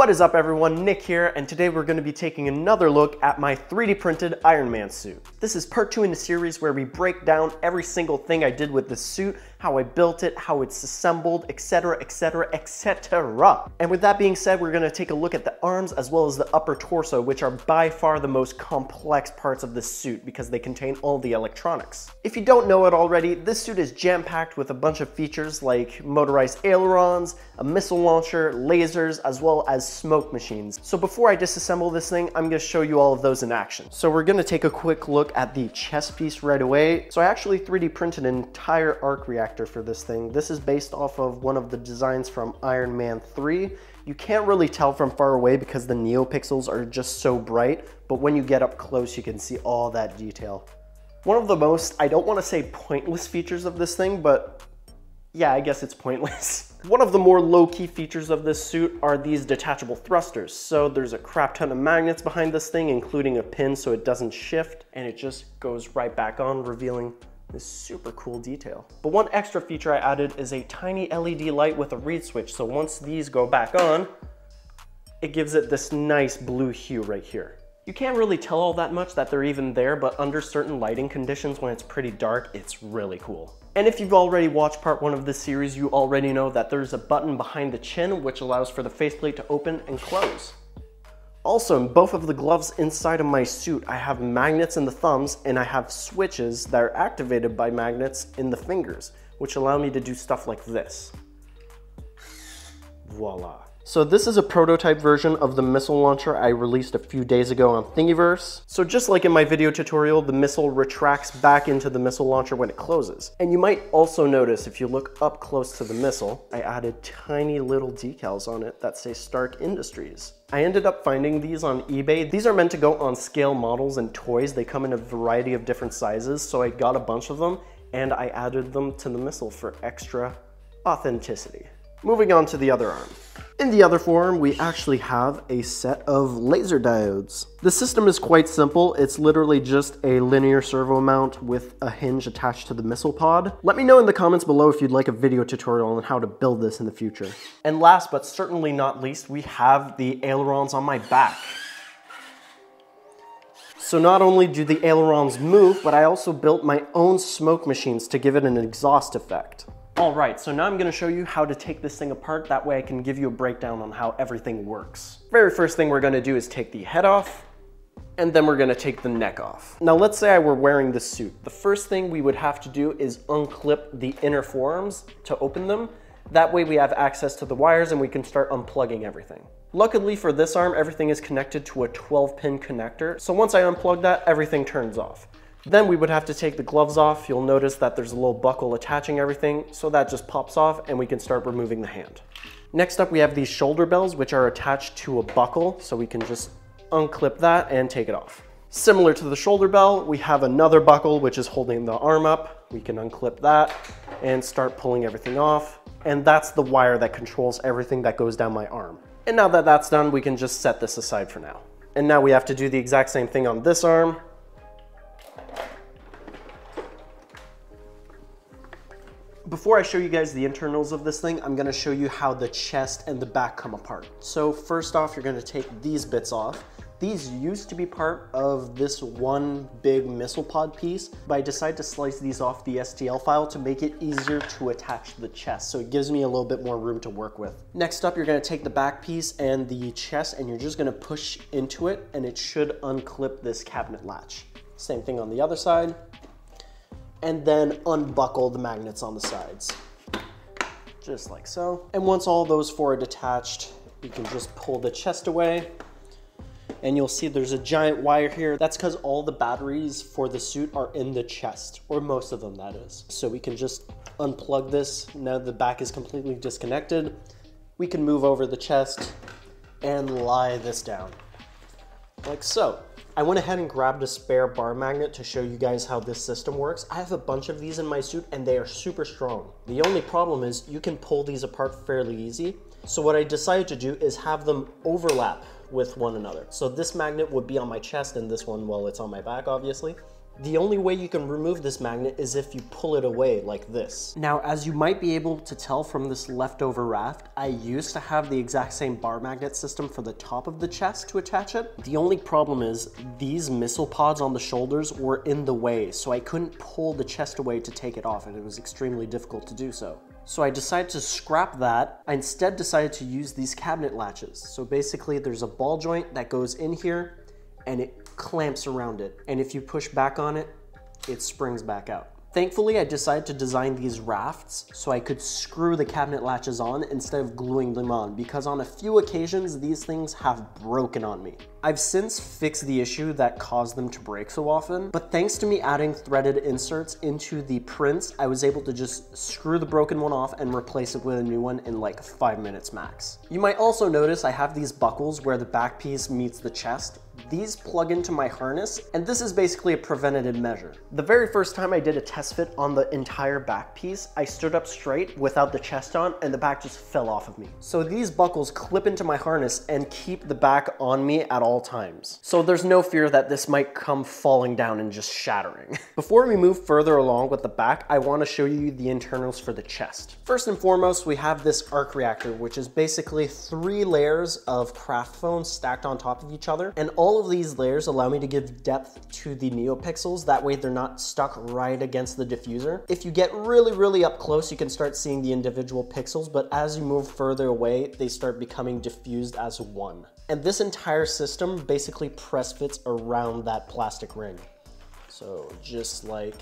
What is up everyone, Nick here, and today we're going to be taking another look at my 3D printed Iron Man suit. This is part two in the series where we break down every single thing I did with the suit, how I built it, how it's assembled, etc, etc, etc. And with that being said, we're to take a look at the arms as well as the upper torso, which are by far the most complex parts of the suit because they contain all the electronics. If you don't know it already, this suit is jam-packed with a bunch of features like motorized ailerons, a missile launcher, lasers, as well as as smoke machines. So before I disassemble this thing, I'm gonna show you all of those in action. So we're gonna take a quick look at the chest piece right away. So I actually 3D printed an entire arc reactor for this thing. This is based off of one of the designs from Iron Man 3. You can't really tell from far away because the NeoPixels are just so bright, but when you get up close, you can see all that detail. One of the most, I don't wanna say pointless features of this thing, but yeah, I guess it's pointless. One of the more low-key features of this suit are these detachable thrusters. So there's a crap ton of magnets behind this thing, including a pin so it doesn't shift, and it just goes right back on, revealing this super cool detail. But one extra feature I added is a tiny LED light with a reed switch. So once these go back on, it gives it this nice blue hue right here. You can't really tell all that much that they're even there, but under certain lighting conditions when it's pretty dark, it's really cool. And if you've already watched part one of this series, you already know that there's a button behind the chin which allows for the faceplate to open and close. Also, in both of the gloves inside of my suit, I have magnets in the thumbs and I have switches that are activated by magnets in the fingers, which allow me to do stuff like this. Voila. So this is a prototype version of the missile launcher I released a few days ago on Thingiverse. So just like in my video tutorial, the missile retracts back into the missile launcher when it closes. And you might also notice if you look up close to the missile, I added tiny little decals on it that say Stark Industries. I ended up finding these on eBay. These are meant to go on scale models and toys. They come in a variety of different sizes, so I got a bunch of them and I added them to the missile for extra authenticity. Moving on to the other arm. In the other form, we actually have a set of laser diodes. The system is quite simple. It's literally just a linear servo mount with a hinge attached to the missile pod. Let me know in the comments below if you'd like a video tutorial on how to build this in the future. And last but certainly not least, we have the ailerons on my back. So not only do the ailerons move, but I also built my own smoke machines to give it an exhaust effect. All right, so now I'm gonna show you how to take this thing apart. That way I can give you a breakdown on how everything works. Very first thing we're gonna do is take the head off, and then we're gonna take the neck off. Now let's say I were wearing this suit. The first thing we would have to do is unclip the inner forearms to open them. That way we have access to the wires and we can start unplugging everything. Luckily for this arm, everything is connected to a 12 pin connector. So once I unplug that, everything turns off. Then we would have to take the gloves off. You'll notice that there's a little buckle attaching everything, so that just pops off and we can start removing the hand. Next up, we have these shoulder bells, which are attached to a buckle, so we can just unclip that and take it off. Similar to the shoulder bell, we have another buckle, which is holding the arm up. We can unclip that and start pulling everything off. And that's the wire that controls everything that goes down my arm. And now that that's done, we can just set this aside for now. And now we have to do the exact same thing on this arm. Before I show you guys the internals of this thing, I'm gonna show you how the chest and the back come apart. So first off, you're gonna take these bits off. These used to be part of this one big missile pod piece, but I decided to slice these off the STL file to make it easier to attach the chest. So it gives me a little bit more room to work with. Next up, you're gonna take the back piece and the chest and you're just gonna push into it and it should unclip this cabinet latch. Same thing on the other side and then unbuckle the magnets on the sides. Just like so. And once all those four are detached, you can just pull the chest away and you'll see there's a giant wire here. That's because all the batteries for the suit are in the chest, or most of them that is. So we can just unplug this. Now the back is completely disconnected. We can move over the chest and lie this down, like so. I went ahead and grabbed a spare bar magnet to show you guys how this system works. I have a bunch of these in my suit and they are super strong. The only problem is you can pull these apart fairly easy. So what I decided to do is have them overlap with one another. So this magnet would be on my chest and this one, well, it's on my back, obviously. The only way you can remove this magnet is if you pull it away like this. Now, as you might be able to tell from this leftover raft, I used to have the exact same bar magnet system for the top of the chest to attach it. The only problem is these missile pods on the shoulders were in the way, so I couldn't pull the chest away to take it off, and it was extremely difficult to do so. So I decided to scrap that. I instead decided to use these cabinet latches. So basically there's a ball joint that goes in here and it clamps around it. And if you push back on it, it springs back out. Thankfully, I decided to design these rafts so I could screw the cabinet latches on instead of gluing them on because on a few occasions, these things have broken on me. I've since fixed the issue that caused them to break so often, but thanks to me adding threaded inserts into the prints, I was able to just screw the broken one off and replace it with a new one in like five minutes max. You might also notice I have these buckles where the back piece meets the chest, these plug into my harness, and this is basically a preventative measure. The very first time I did a test fit on the entire back piece, I stood up straight without the chest on, and the back just fell off of me. So these buckles clip into my harness and keep the back on me at all times. So there's no fear that this might come falling down and just shattering. Before we move further along with the back, I wanna show you the internals for the chest. First and foremost, we have this arc reactor, which is basically three layers of craft foam stacked on top of each other, and all of these layers allow me to give depth to the NeoPixels, that way they're not stuck right against the diffuser. If you get really, really up close, you can start seeing the individual pixels, but as you move further away, they start becoming diffused as one. And this entire system basically press fits around that plastic ring. So just like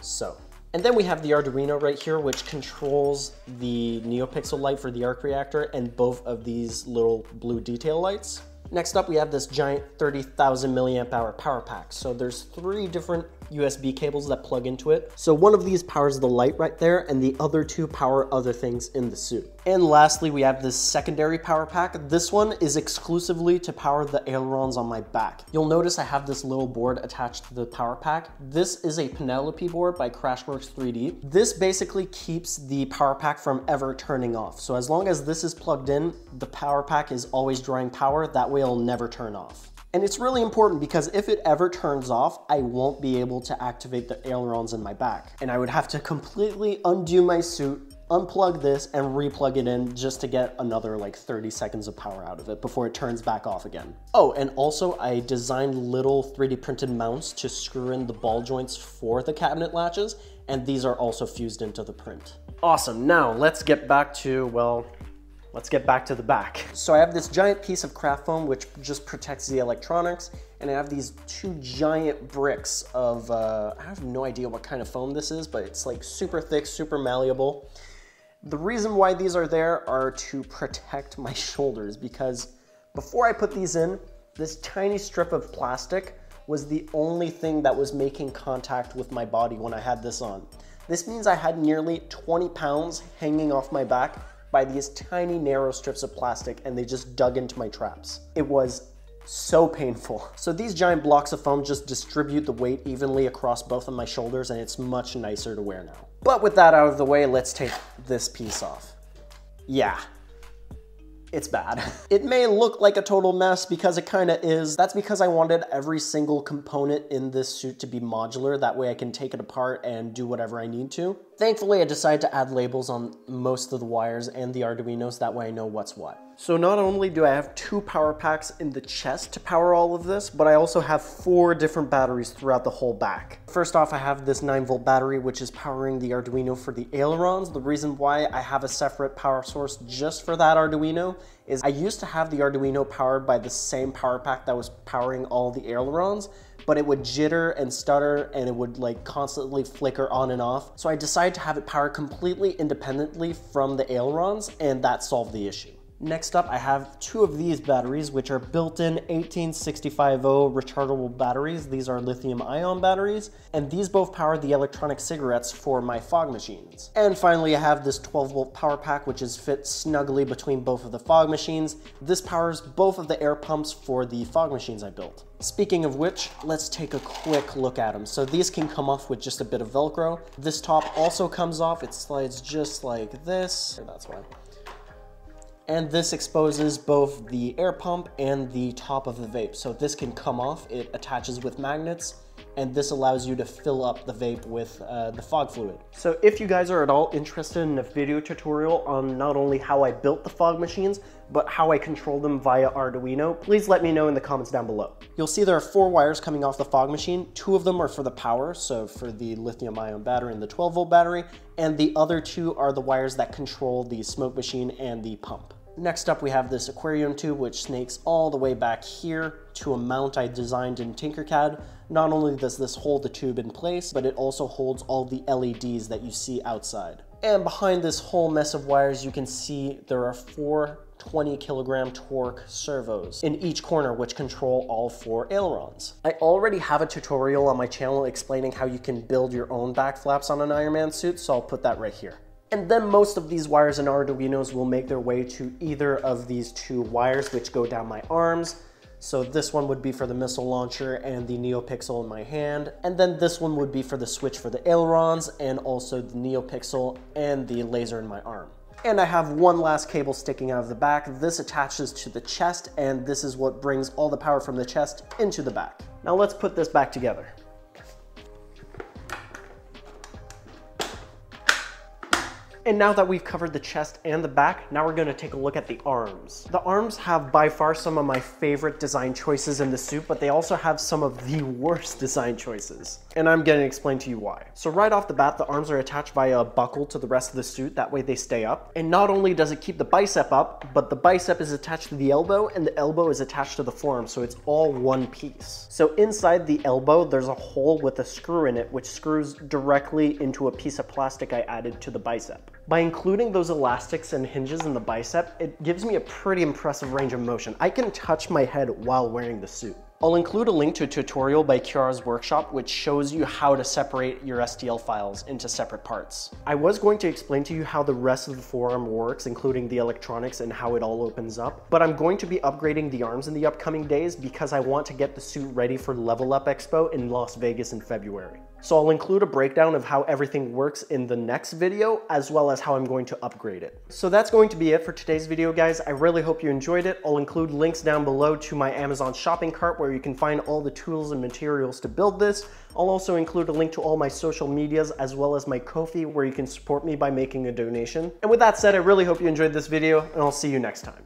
so. And then we have the Arduino right here, which controls the NeoPixel light for the arc reactor and both of these little blue detail lights. Next up, we have this giant 30,000 milliamp hour power pack. So there's three different USB cables that plug into it. So one of these powers the light right there and the other two power other things in the suit. And lastly, we have this secondary power pack. This one is exclusively to power the ailerons on my back. You'll notice I have this little board attached to the power pack. This is a Penelope board by Crashworks 3D. This basically keeps the power pack from ever turning off. So as long as this is plugged in, the power pack is always drawing power. That way it'll never turn off. And it's really important because if it ever turns off, I won't be able to activate the ailerons in my back. And I would have to completely undo my suit, unplug this and replug it in just to get another like 30 seconds of power out of it before it turns back off again. Oh, and also I designed little 3D printed mounts to screw in the ball joints for the cabinet latches, and these are also fused into the print. Awesome, now let's get back to, well, Let's get back to the back. So I have this giant piece of craft foam which just protects the electronics and I have these two giant bricks of, uh, I have no idea what kind of foam this is, but it's like super thick, super malleable. The reason why these are there are to protect my shoulders because before I put these in, this tiny strip of plastic was the only thing that was making contact with my body when I had this on. This means I had nearly 20 pounds hanging off my back by these tiny narrow strips of plastic and they just dug into my traps. It was so painful. So these giant blocks of foam just distribute the weight evenly across both of my shoulders and it's much nicer to wear now. But with that out of the way, let's take this piece off. Yeah, it's bad. It may look like a total mess because it kinda is. That's because I wanted every single component in this suit to be modular. That way I can take it apart and do whatever I need to. Thankfully, I decided to add labels on most of the wires and the Arduinos. That way I know what's what. So not only do I have two power packs in the chest to power all of this, but I also have four different batteries throughout the whole back. First off, I have this 9 volt battery, which is powering the Arduino for the ailerons. The reason why I have a separate power source just for that Arduino is I used to have the Arduino powered by the same power pack that was powering all the ailerons, but it would jitter and stutter and it would like constantly flicker on and off. So I decided to have it powered completely independently from the ailerons and that solved the issue. Next up, I have two of these batteries, which are built-in 18650 rechargeable batteries. These are lithium ion batteries, and these both power the electronic cigarettes for my fog machines. And finally, I have this 12 volt power pack, which is fit snugly between both of the fog machines. This powers both of the air pumps for the fog machines I built. Speaking of which, let's take a quick look at them. So these can come off with just a bit of Velcro. This top also comes off. It slides just like this. That's why and this exposes both the air pump and the top of the vape. So this can come off, it attaches with magnets, and this allows you to fill up the vape with uh, the fog fluid. So if you guys are at all interested in a video tutorial on not only how I built the fog machines, but how I control them via Arduino, please let me know in the comments down below. You'll see there are four wires coming off the fog machine. Two of them are for the power, so for the lithium ion battery and the 12 volt battery, and the other two are the wires that control the smoke machine and the pump. Next up we have this aquarium tube which snakes all the way back here to a mount I designed in Tinkercad. Not only does this hold the tube in place, but it also holds all the LEDs that you see outside. And behind this whole mess of wires you can see there are four 20 kilogram torque servos in each corner which control all four ailerons. I already have a tutorial on my channel explaining how you can build your own back flaps on an Ironman suit, so I'll put that right here. And then most of these wires and Arduinos will make their way to either of these two wires which go down my arms. So this one would be for the missile launcher and the NeoPixel in my hand. And then this one would be for the switch for the ailerons and also the NeoPixel and the laser in my arm. And I have one last cable sticking out of the back. This attaches to the chest and this is what brings all the power from the chest into the back. Now let's put this back together. And now that we've covered the chest and the back, now we're gonna take a look at the arms. The arms have by far some of my favorite design choices in the suit, but they also have some of the worst design choices. And I'm gonna explain to you why. So right off the bat, the arms are attached via a buckle to the rest of the suit, that way they stay up. And not only does it keep the bicep up, but the bicep is attached to the elbow and the elbow is attached to the forearm, so it's all one piece. So inside the elbow, there's a hole with a screw in it, which screws directly into a piece of plastic I added to the bicep. By including those elastics and hinges in the bicep, it gives me a pretty impressive range of motion. I can touch my head while wearing the suit. I'll include a link to a tutorial by Kiara's workshop which shows you how to separate your STL files into separate parts. I was going to explain to you how the rest of the forearm works, including the electronics and how it all opens up, but I'm going to be upgrading the arms in the upcoming days because I want to get the suit ready for Level Up Expo in Las Vegas in February. So I'll include a breakdown of how everything works in the next video, as well as how I'm going to upgrade it. So that's going to be it for today's video, guys. I really hope you enjoyed it. I'll include links down below to my Amazon shopping cart where you can find all the tools and materials to build this. I'll also include a link to all my social medias as well as my Ko-fi where you can support me by making a donation. And with that said, I really hope you enjoyed this video and I'll see you next time.